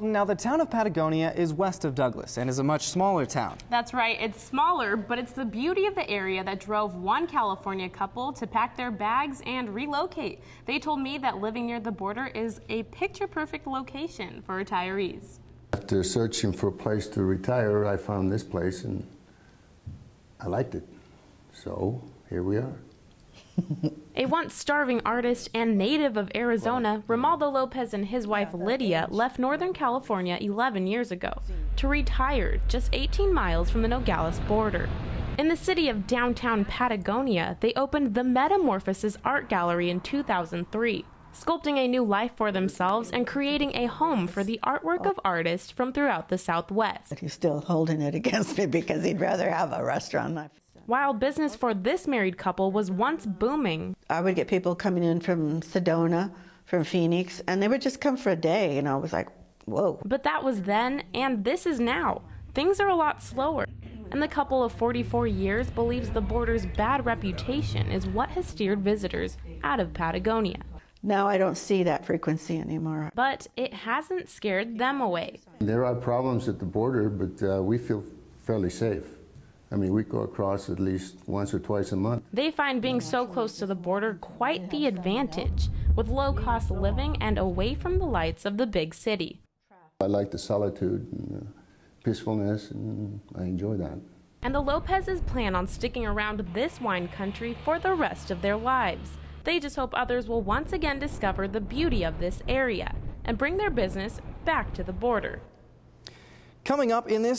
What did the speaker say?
Now, the town of Patagonia is west of Douglas and is a much smaller town. That's right, it's smaller, but it's the beauty of the area that drove one California couple to pack their bags and relocate. They told me that living near the border is a picture perfect location for retirees. After searching for a place to retire, I found this place and I liked it. So here we are. A once starving artist and native of Arizona, Romaldo Lopez and his wife Lydia left Northern California 11 years ago to retire just 18 miles from the Nogales border. In the city of downtown Patagonia, they opened the Metamorphosis Art Gallery in 2003, sculpting a new life for themselves and creating a home for the artwork of artists from throughout the Southwest. But he's still holding it against me because he'd rather have a restaurant. While business for this married couple was once booming, I would get people coming in from Sedona, from Phoenix, and they would just come for a day, and I was like, whoa. But that was then, and this is now. Things are a lot slower. And the couple of 44 years believes the border's bad reputation is what has steered visitors out of Patagonia. Now I don't see that frequency anymore. But it hasn't scared them away. There are problems at the border, but uh, we feel fairly safe. I mean, we go across at least once or twice a month. They find being so close to the border quite the advantage, with low cost living and away from the lights of the big city. I like the solitude and uh, peacefulness, and I enjoy that. And the Lopez's plan on sticking around this wine country for the rest of their lives. They just hope others will once again discover the beauty of this area and bring their business back to the border. Coming up in this